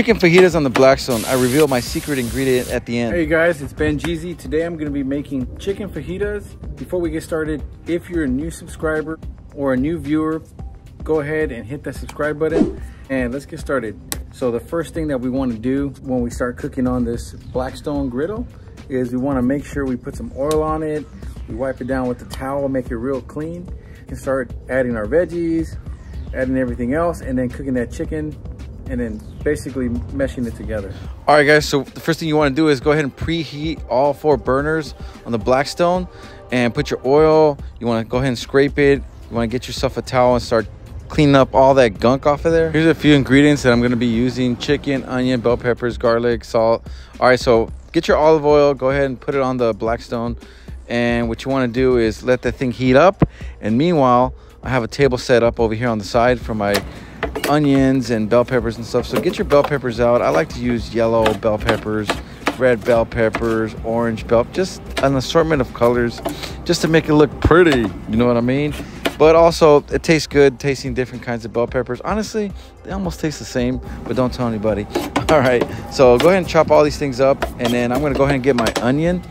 chicken fajitas on the Blackstone. I reveal my secret ingredient at the end. Hey guys, it's Ben Jeezy. Today I'm gonna be making chicken fajitas. Before we get started, if you're a new subscriber or a new viewer, go ahead and hit that subscribe button and let's get started. So the first thing that we wanna do when we start cooking on this Blackstone griddle is we wanna make sure we put some oil on it, we wipe it down with the towel, make it real clean, and start adding our veggies, adding everything else, and then cooking that chicken and then basically meshing it together. All right, guys, so the first thing you want to do is go ahead and preheat all four burners on the Blackstone and put your oil. You want to go ahead and scrape it. You want to get yourself a towel and start cleaning up all that gunk off of there. Here's a few ingredients that I'm going to be using. Chicken, onion, bell peppers, garlic, salt. All right, so get your olive oil. Go ahead and put it on the Blackstone. And what you want to do is let that thing heat up. And meanwhile, I have a table set up over here on the side for my onions and bell peppers and stuff. So get your bell peppers out. I like to use yellow bell peppers, red bell peppers, orange bell, just an assortment of colors just to make it look pretty. You know what I mean? But also, it tastes good tasting different kinds of bell peppers. Honestly, they almost taste the same, but don't tell anybody. All right, so go ahead and chop all these things up, and then I'm gonna go ahead and get my onion.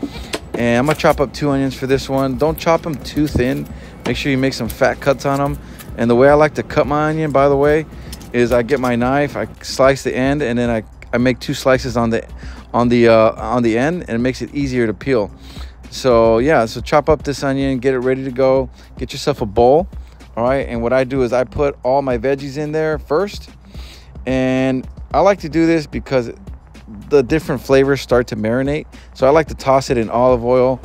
And I'm gonna chop up two onions for this one. Don't chop them too thin. Make sure you make some fat cuts on them. And the way I like to cut my onion, by the way, is I get my knife, I slice the end, and then I, I make two slices on the on the uh, on the end, and it makes it easier to peel. So yeah, so chop up this onion, get it ready to go. Get yourself a bowl, all right. And what I do is I put all my veggies in there first, and I like to do this because the different flavors start to marinate. So I like to toss it in olive oil.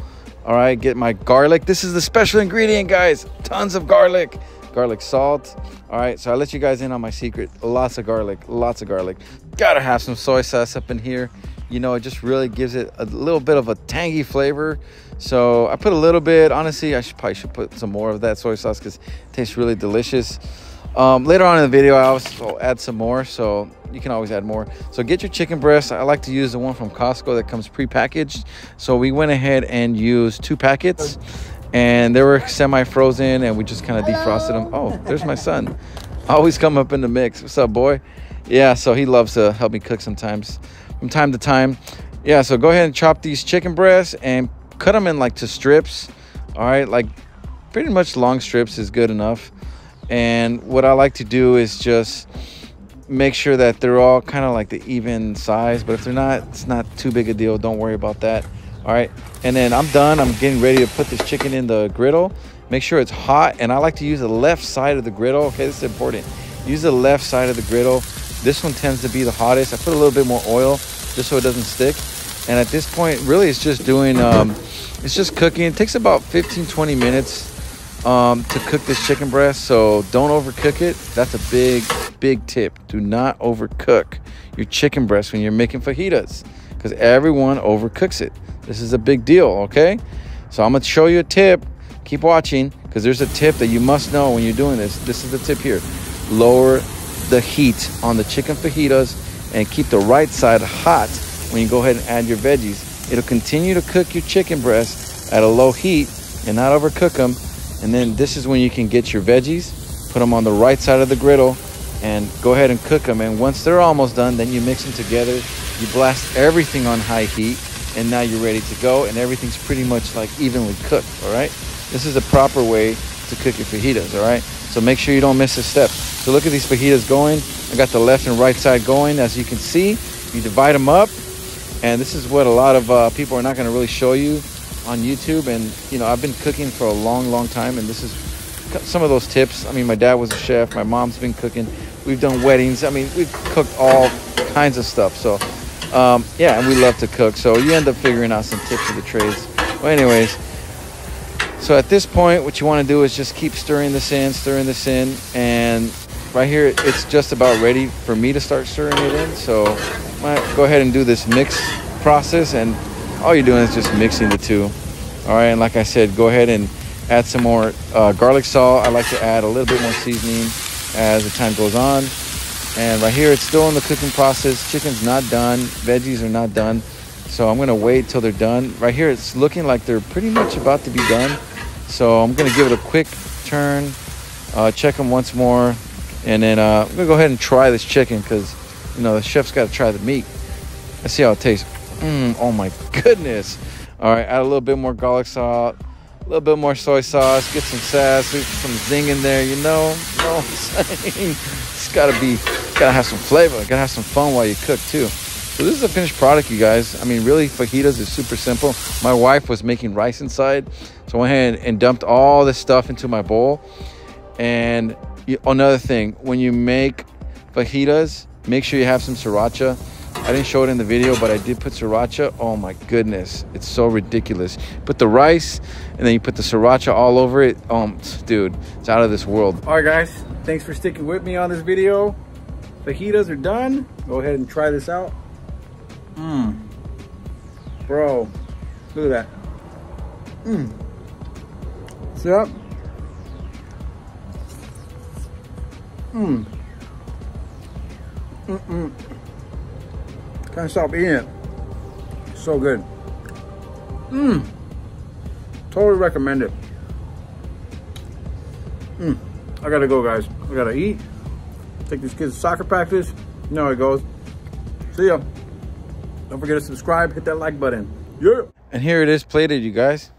All right, get my garlic. This is the special ingredient, guys. Tons of garlic garlic salt. All right, so I let you guys in on my secret. Lots of garlic, lots of garlic. Gotta have some soy sauce up in here. You know, it just really gives it a little bit of a tangy flavor. So I put a little bit. Honestly, I should probably should put some more of that soy sauce because it tastes really delicious. Um, later on in the video, I also add some more, so you can always add more. So get your chicken breast. I like to use the one from Costco that comes pre-packaged. So we went ahead and used two packets and they were semi-frozen and we just kind of defrosted them oh there's my son. Always come up in the mix. What's up boy? Yeah so he loves to help me cook sometimes from time to time. Yeah so go ahead and chop these chicken breasts and cut them in like to strips all right? Like pretty much long strips is good enough. And what i like to do is just make sure that they're all kind of like the even size but if they're not it's not too big a deal. Don't worry about that all right and then i'm done. I'm getting ready to put this chicken in the griddle. Make sure it's hot and i like to use the left side of the griddle. Okay this is important. Use the left side of the griddle. This one tends to be the hottest. I put a little bit more oil just so it doesn't stick. And at this point really it's just doing um, it's just cooking. It takes about 15 20 minutes um, to cook this chicken breast so don't overcook it. That's a big big tip. Do not overcook your chicken breast when you're making fajitas because everyone overcooks it this is a big deal, okay? So I'm gonna show you a tip. Keep watching because there's a tip that you must know when you're doing this. This is the tip here. Lower the heat on the chicken fajitas and keep the right side hot when you go ahead and add your veggies. It'll continue to cook your chicken breast at a low heat and not overcook them. And then this is when you can get your veggies, put them on the right side of the griddle and go ahead and cook them. And once they're almost done, then you mix them together. You blast everything on high heat and now you're ready to go and everything's pretty much like evenly cooked all right? This is the proper way to cook your fajitas all right? So make sure you don't miss a step. So look at these fajitas going. I got the left and right side going. As you can see you divide them up and this is what a lot of uh, people are not going to really show you on youtube. And you know i've been cooking for a long long time and this is some of those tips. I mean my dad was a chef. My mom's been cooking. We've done weddings. I mean we've cooked all kinds of stuff. So um, yeah, and we love to cook, so you end up figuring out some tips of the trades. Well, anyways, so at this point, what you want to do is just keep stirring this in, stirring this in, and right here, it's just about ready for me to start stirring it in. So I might go ahead and do this mix process, and all you're doing is just mixing the two. All right, and like I said, go ahead and add some more uh, garlic salt. I like to add a little bit more seasoning as the time goes on. And right here, it's still in the cooking process. Chicken's not done. Veggies are not done. So I'm gonna wait till they're done. Right here, it's looking like they're pretty much about to be done. So I'm gonna give it a quick turn, uh, check them once more, and then uh, I'm gonna go ahead and try this chicken because you know, the chef's got to try the meat. Let's see how it tastes. Mm, oh my goodness. All right, add a little bit more garlic salt, a little bit more soy sauce, get some sass, some zing in there, you know? You know what I'm saying? It's gotta be, gotta have some flavor, gotta have some fun while you cook too. So this is a finished product, you guys. I mean, really, fajitas is super simple. My wife was making rice inside, so I went ahead and dumped all this stuff into my bowl. And another thing, when you make fajitas, make sure you have some sriracha. I didn't show it in the video, but I did put sriracha. Oh my goodness, it's so ridiculous. Put the rice, and then you put the sriracha all over it. Um, dude, it's out of this world. All right, guys, thanks for sticking with me on this video. Fajitas are done. Go ahead and try this out. Mmm. Bro, look at that. Mmm. See that? Mmm. Can't stop eating it. So good. Mmm. Totally recommend it. Mmm. I gotta go, guys. I gotta eat. Take these kids to soccer practice. You know how it goes. See ya. Don't forget to subscribe, hit that like button. Yeah. And here it is plated, you guys.